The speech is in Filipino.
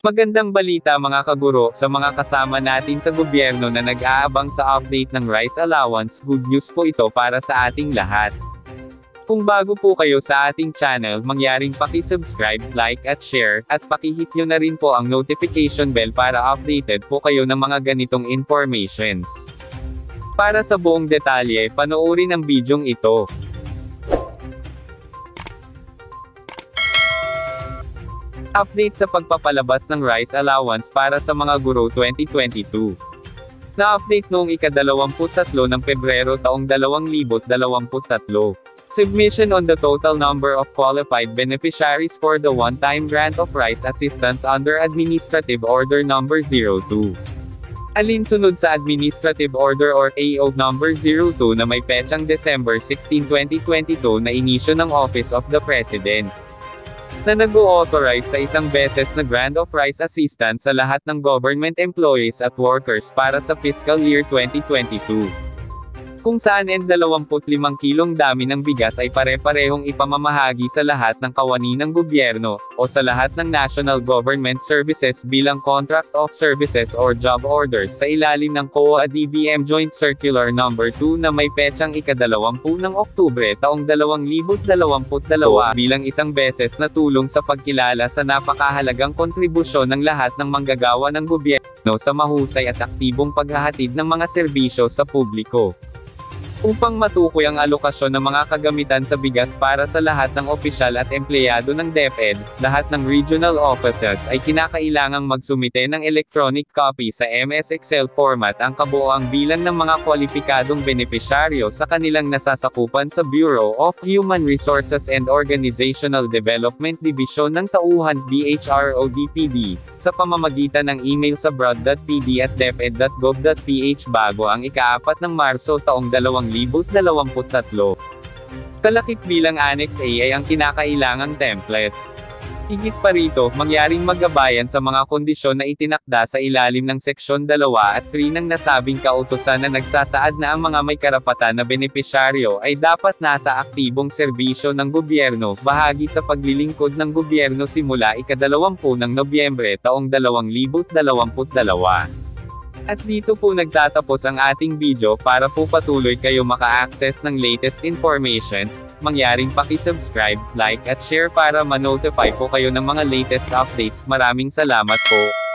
Magandang balita mga kaguro sa mga kasama natin sa gobyerno na nag-aabang sa update ng rice allowance, good news po ito para sa ating lahat. Kung bago po kayo sa ating channel, mangyaring paki-subscribe, like at share, at paki-hit nyo na rin po ang notification bell para updated po kayo ng mga ganitong informations. Para sa buong detalye, panoorin ang bidyong ito. Update sa pagpapalabas ng rice allowance para sa mga guro 2022. Na-update noong ika-23 ng Pebrero taong 2023. Submission on the total number of qualified beneficiaries for the one-time grant of rice assistance under Administrative Order Number 02. Alinsunod sa Administrative Order or AO Number 02 na may petsang December 16, 2022 na inisyo ng Office of the President na nag-authorize sa isang beses na grant of rice assistance sa lahat ng government employees at workers para sa fiscal year 2022 kung saan n 25 kilong dami ng bigas ay pare-parehong ipamamahagi sa lahat ng kawani ng gobyerno, o sa lahat ng national government services bilang contract of services or job orders sa ilalim ng COA-DBM Joint Circular No. 2 na may petsang ika-20 ng Oktubre taong 2022 bilang isang beses na tulong sa pagkilala sa napakahalagang kontribusyon ng lahat ng manggagawa ng gobyerno sa mahusay at aktibong paghahatid ng mga serbisyo sa publiko upang matukoy ang alokasyon ng mga kagamitan sa bigas para sa lahat ng opisyal at empleyado ng DepEd, lahat ng regional offices ay kinakailangang magsumite ng electronic copy sa MS Excel format ang kabuoang bilang ng mga kwalipikadong benepisyaryo sa kanilang nasasakupan sa Bureau of Human Resources and Organizational Development Division ng Tauhan BHRODPD, sa pamamagitan ng email sa broad.pd bago ang ikaapat ng Marso taong 2000 2023. Kalakip bilang Annex A ay ang kinakailangang template. Higit pa rito, mangyaring magabayan sa mga kondisyon na itinakda sa ilalim ng Seksyon 2 at 3 ng nasabing kautosan na nagsasaad na ang mga may karapatan na benepisyaryo ay dapat nasa aktibong serbisyo ng gobyerno, bahagi sa paglilingkod ng gobyerno simula ika-20 ng Nobyembre taong 2022. At dito po nagtatapos ang ating video para po patuloy kayo maka-access ng latest informations, mangyaring paki-subscribe, like at share para ma-notify po kayo ng mga latest updates. Maraming salamat po.